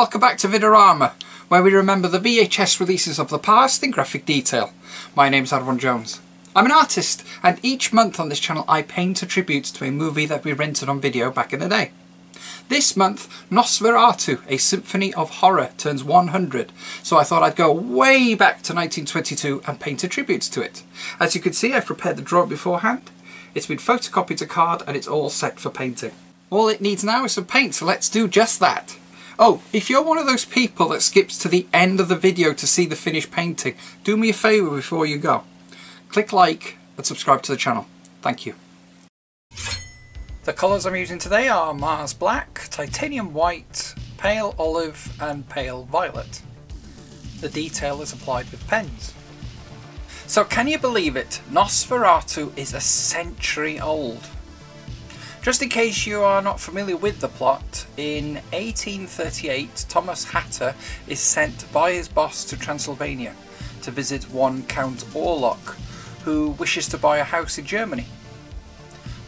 Welcome back to Vidorama, where we remember the VHS releases of the past in graphic detail. My name's Arfon Jones. I'm an artist, and each month on this channel I paint a tribute to a movie that we rented on video back in the day. This month, Nosferatu, a symphony of horror, turns 100, so I thought I'd go way back to 1922 and paint a tribute to it. As you can see, I've prepared the drawing beforehand. It's been photocopied to card and it's all set for painting. All it needs now is some paint, so let's do just that. Oh, if you're one of those people that skips to the end of the video to see the finished painting, do me a favour before you go. Click like and subscribe to the channel. Thank you. The colours I'm using today are Mars Black, Titanium White, Pale Olive and Pale Violet. The detail is applied with pens. So can you believe it? Nosferatu is a century old. Just in case you are not familiar with the plot, in 1838 Thomas Hutter is sent by his boss to Transylvania to visit one Count Orlok who wishes to buy a house in Germany.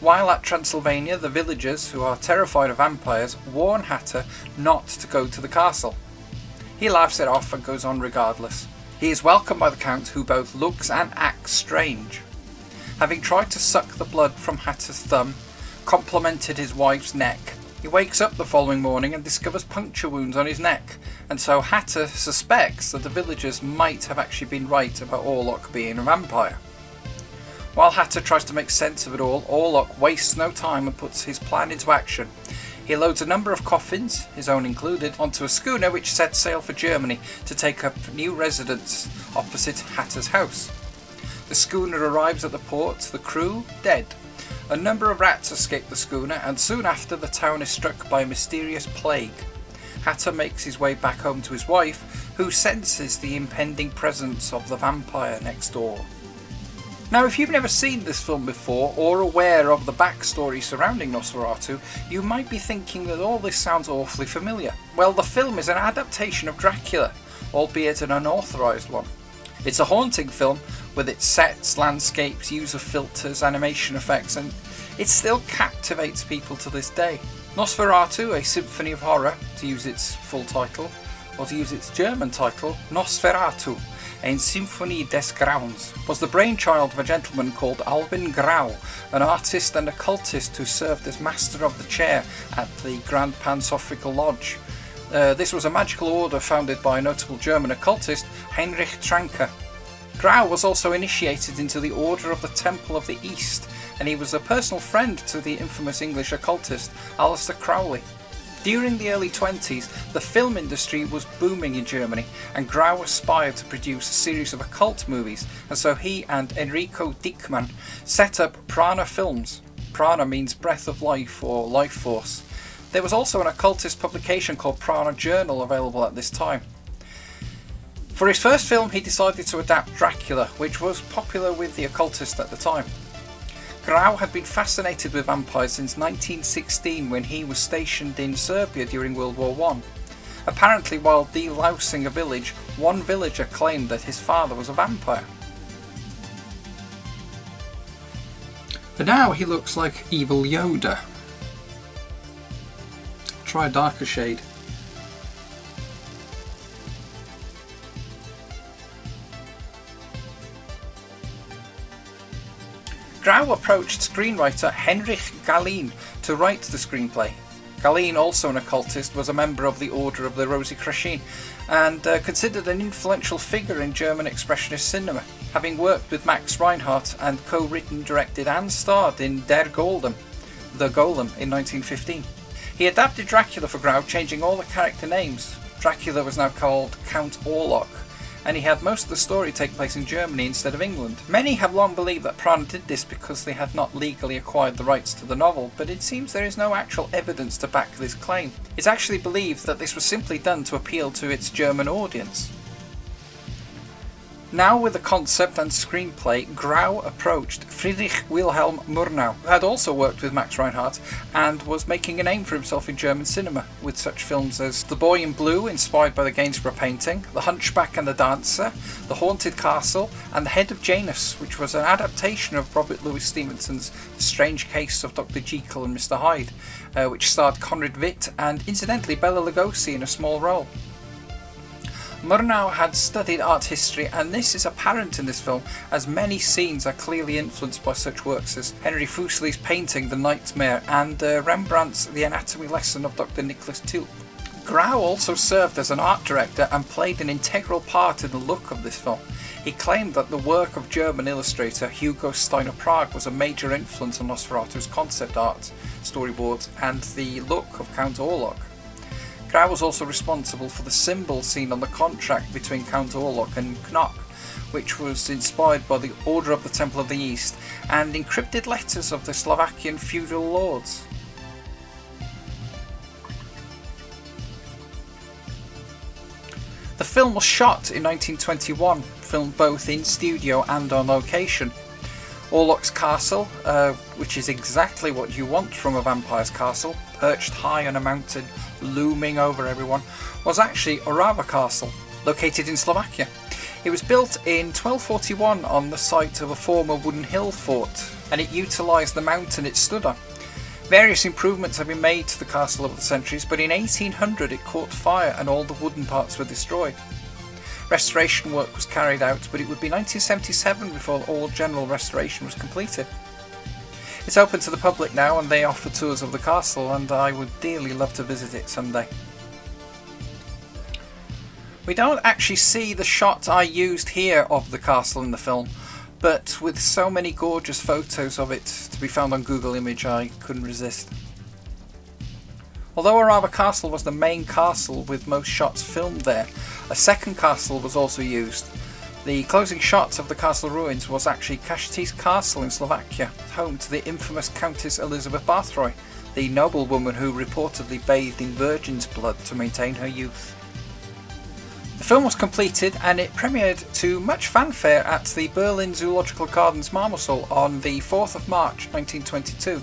While at Transylvania, the villagers, who are terrified of vampires, warn Hutter not to go to the castle. He laughs it off and goes on regardless. He is welcomed by the Count, who both looks and acts strange. Having tried to suck the blood from Hutter's thumb, complimented his wife's neck, he wakes up the following morning and discovers puncture wounds on his neck, and so Hutter suspects that the villagers might have actually been right about Orlok being a vampire. While Hutter tries to make sense of it all, Orlok wastes no time and puts his plan into action. He loads a number of coffins, his own included, onto a schooner which sets sail for Germany to take up new residence opposite Hutter's house. The schooner arrives at the port, the crew dead. A number of rats escape the schooner and soon after the town is struck by a mysterious plague. Hutter makes his way back home to his wife, who senses the impending presence of the vampire next door. Now, if you've never seen this film before or aware of the backstory surrounding Nosferatu, you might be thinking that all this sounds awfully familiar. Well, the film is an adaptation of Dracula, albeit an unauthorised one. It's a haunting film with its sets, landscapes, use of filters, animation effects, and it still captivates people to this day. Nosferatu, a symphony of horror, to use its full title, or to use its German title, Nosferatu, ein Symphonie des Grauens, was the brainchild of a gentleman called Albin Grau, an artist and occultist who served as master of the chair at the Grand Pansophical Lodge. Uh, this was a magical order founded by a notable German occultist, Heinrich Tränker. Grau was also initiated into the Order of the Temple of the East, and he was a personal friend to the infamous English occultist, Aleister Crowley. During the early 20s, the film industry was booming in Germany, and Grau aspired to produce a series of occult movies, and so he and Enrico Dieckmann set up Prana Films. Prana means breath of life or life force. There was also an occultist publication called Prana Journal available at this time. For his first film, he decided to adapt Dracula, which was popular with the occultists at the time. Grau had been fascinated with vampires since 1916 when he was stationed in Serbia during World War I. Apparently, while delousing a village, one villager claimed that his father was a vampire. But now he looks like evil Yoda. Try a darker shade. Grau approached screenwriter Heinrich Galeen to write the screenplay. Galeen, also an occultist, was a member of the Order of the Rosicrucian and uh, considered an influential figure in German expressionist cinema, having worked with Max Reinhardt and co-written, directed and starred in Der Golem, The Golem in 1915. He adapted Dracula for Grau, changing all the character names. Dracula was now called Count Orlok, and he had most of the story take place in Germany instead of England. Many have long believed that Prana did this because they had not legally acquired the rights to the novel, but it seems there is no actual evidence to back this claim. It's actually believed that this was simply done to appeal to its German audience. Now with the concept and screenplay, Grau approached Friedrich Wilhelm Murnau, who had also worked with Max Reinhardt and was making a name for himself in German cinema, with such films as The Boy in Blue, inspired by the Gainsborough painting, The Hunchback and the Dancer, The Haunted Castle, and The Head of Janus, which was an adaptation of Robert Louis Stevenson's The Strange Case of Dr. Jekyll and Mr. Hyde, uh, which starred Conrad Veidt and incidentally Bela Lugosi in a small role. Murnau had studied art history, and this is apparent in this film, as many scenes are clearly influenced by such works as Henry Fuseli's painting The Nightmare and uh, Rembrandt's The Anatomy Lesson of Dr. Nicholas Tulp. Grau also served as an art director and played an integral part in the look of this film. He claimed that the work of German illustrator Hugo Steiner-Prag was a major influence on Nosferatu's concept art, storyboards, and the look of Count Orlok. Grau was also responsible for the symbol seen on the contract between Count Orlok and Knock, which was inspired by the Order of the Temple of the East and encrypted letters of the Slovakian feudal lords. The film was shot in 1921, filmed both in studio and on location. Orlok's castle, uh, which is exactly what you want from a vampire's castle, perched high on a mountain looming over everyone, was actually Orava Castle, located in Slovakia. It was built in 1241 on the site of a former wooden hill fort, and it utilised the mountain it stood on. Various improvements have been made to the castle over the centuries, but in 1800 it caught fire and all the wooden parts were destroyed. Restoration work was carried out, but it would be 1977 before all general restoration was completed. It's open to the public now and they offer tours of the castle and I would dearly love to visit it someday. We don't actually see the shot I used here of the castle in the film, but with so many gorgeous photos of it to be found on Google Image I couldn't resist. Although Orava Castle was the main castle with most shots filmed there, a second castle was also used, the closing shots of the castle ruins was actually Kashtis Castle in Slovakia, home to the infamous Countess Elizabeth Bathory, the noblewoman who reportedly bathed in virgin's blood to maintain her youth. The film was completed and it premiered to much fanfare at the Berlin Zoological Gardens Marmorsaal on the 4th of March 1922.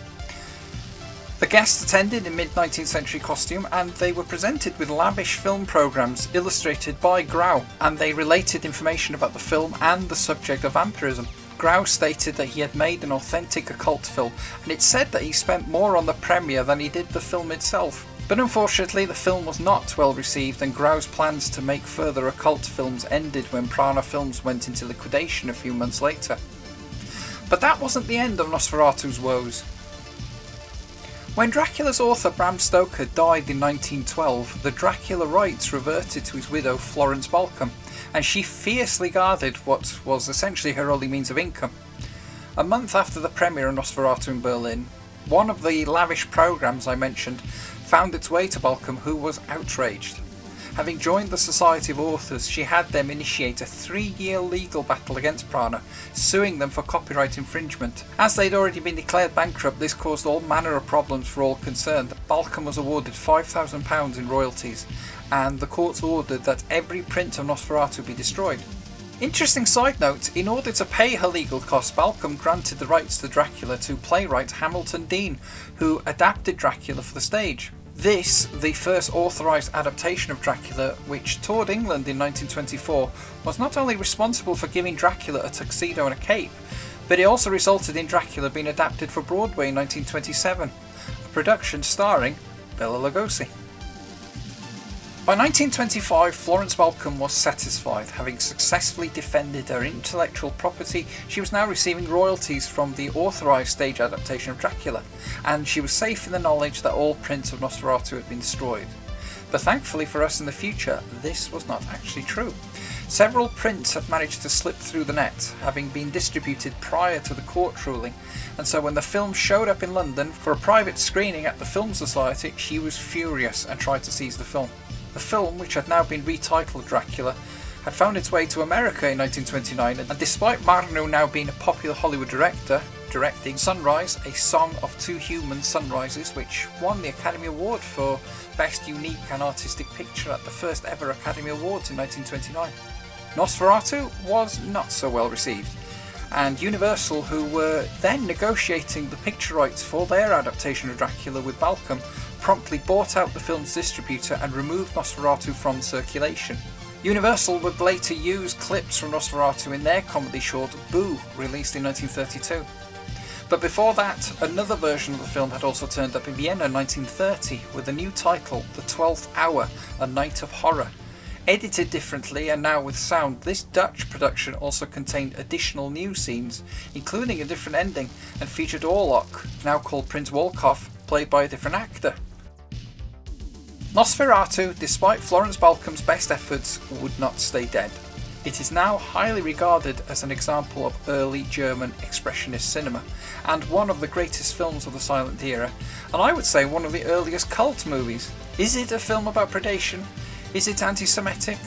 The guests attended in mid 19th century costume and they were presented with lavish film programmes illustrated by Grau and they related information about the film and the subject of vampirism. Grau stated that he had made an authentic occult film and it's said that he spent more on the premiere than he did the film itself. But unfortunately the film was not well received and Grau's plans to make further occult films ended when Prana Films went into liquidation a few months later. But that wasn't the end of Nosferatu's woes. When Dracula's author Bram Stoker died in 1912, the Dracula rights reverted to his widow Florence Balcombe, and she fiercely guarded what was essentially her only means of income. A month after the premiere of Nosferatu in Berlin, one of the lavish programs I mentioned found its way to Balcombe, who was outraged. Having joined the Society of Authors, she had them initiate a three year legal battle against Prana, suing them for copyright infringement. As they'd already been declared bankrupt, this caused all manner of problems for all concerned. Balcombe was awarded £5,000 in royalties, and the courts ordered that every print of Nosferatu be destroyed. Interesting side note, in order to pay her legal costs, Balcombe granted the rights to Dracula to playwright Hamilton Deane, who adapted Dracula for the stage. This, the first authorised adaptation of Dracula, which toured England in 1924, was not only responsible for giving Dracula a tuxedo and a cape, but it also resulted in Dracula being adapted for Broadway in 1927, a production starring Bela Lugosi. By 1925, Florence Balcombe was satisfied. Having successfully defended her intellectual property, she was now receiving royalties from the authorised stage adaptation of Dracula, and she was safe in the knowledge that all prints of Nosferatu had been destroyed. But thankfully for us in the future, this was not actually true. Several prints had managed to slip through the net, having been distributed prior to the court ruling, and so when the film showed up in London for a private screening at the Film Society, she was furious and tried to seize the film. The film, which had now been retitled Dracula, had found its way to America in 1929, and despite Murnau now being a popular Hollywood director, directing Sunrise, a song of two human sunrises, which won the Academy Award for Best Unique and Artistic Picture at the first ever Academy Awards in 1929. Nosferatu was not so well received, and Universal, who were then negotiating the picture rights for their adaptation of Dracula with Balcombe, promptly bought out the film's distributor and removed Nosferatu from circulation. Universal would later use clips from Nosferatu in their comedy short Boo, released in 1932. But before that, another version of the film had also turned up in Vienna in 1930 with a new title, The Twelfth Hour, A Night of Horror. Edited differently and now with sound, this Dutch production also contained additional new scenes, including a different ending, and featured Orlok, now called Prince Wolkoff, played by a different actor. Nosferatu, despite Florence Balcombe's best efforts, would not stay dead. It is now highly regarded as an example of early German expressionist cinema, and one of the greatest films of the silent era, and I would say one of the earliest cult movies. Is it a film about predation? Is it anti Semitic?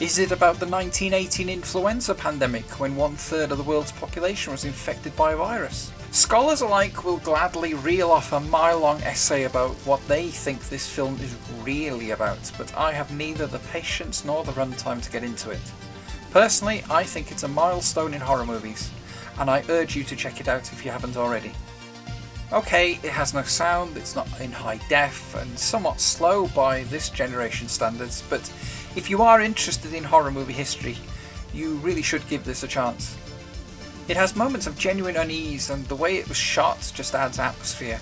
Is it about the 1918 influenza pandemic when one third of the world's population was infected by a virus? Scholars alike will gladly reel off a mile long essay about what they think this film is really about, but I have neither the patience nor the runtime to get into it. Personally, I think it's a milestone in horror movies, and I urge you to check it out if you haven't already. Okay, it has no sound, it's not in high def, and somewhat slow by this generation standards, but if you are interested in horror movie history, you really should give this a chance. It has moments of genuine unease, and the way it was shot just adds atmosphere.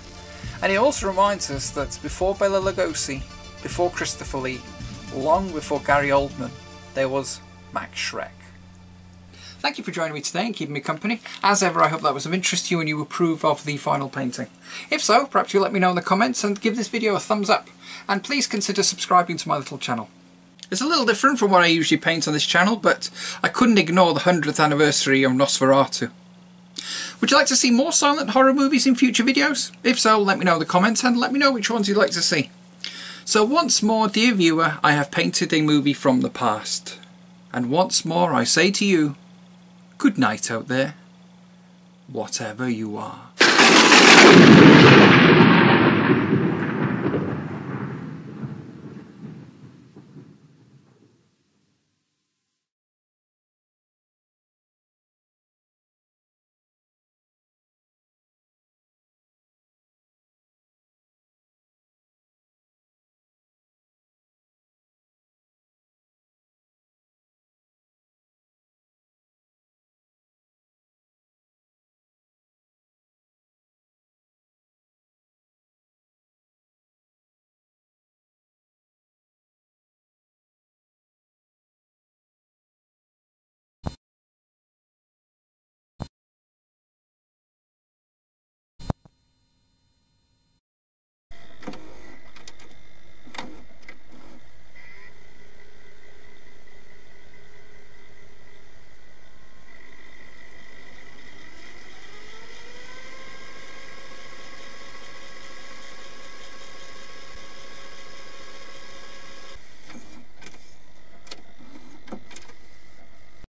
And it also reminds us that before Bela Lugosi, before Christopher Lee, long before Gary Oldman, there was Max Schreck. Thank you for joining me today and keeping me company. As ever, I hope that was of interest to you and you approve of the final painting. If so, perhaps you'll let me know in the comments and give this video a thumbs up. And please consider subscribing to my little channel. It's a little different from what I usually paint on this channel, but I couldn't ignore the 100th anniversary of Nosferatu. Would you like to see more silent horror movies in future videos? If so, let me know in the comments and let me know which ones you'd like to see. So once more, dear viewer, I have painted a movie from the past. And once more I say to you, Good night out there, whatever you are.